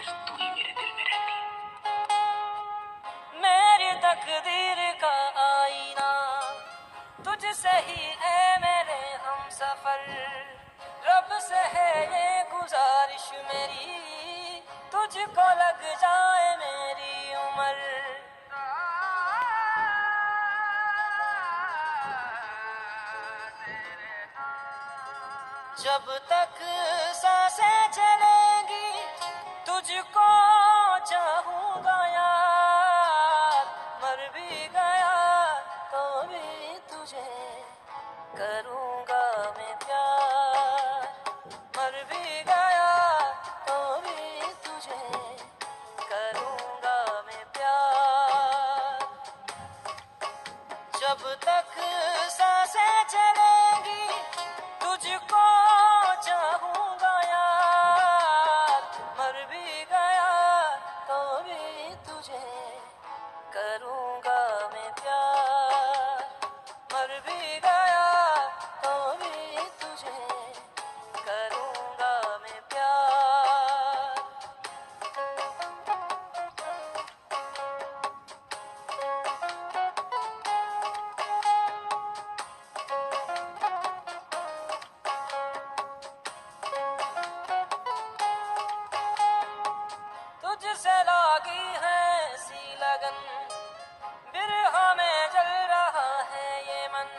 सिर्फ़ तू ही मेरे दिल में रहती है मेरी तकदीर का आईना, तुझसे ही है मेरे हम सफ़र। रब से है ये गुजारिश मेरी, तुझको लग जाए मेरी उम्र। जब तक तुझे करूँगा मैं प्यार। मर भी गया तो भी तुझे करूँगा मैं प्यार। जब तक साँसें चलेंगी, तुझको चाहूँगा यार। मर भी गया तो भी तुझे तुझसे लागी है सी लगन। बिरहा में जल रहा है ये मन।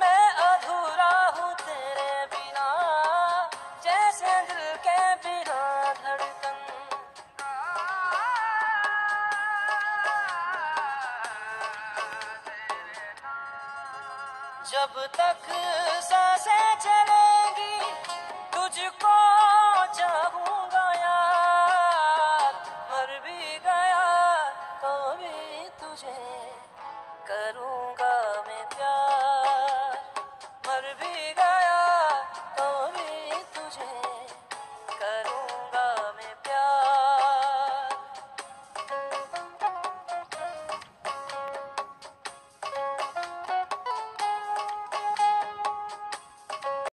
मैं अधूरा हूँ तेरे बिना, जैसे दिल के बिना धड़कन। जब तक साँसें चलेंगी मर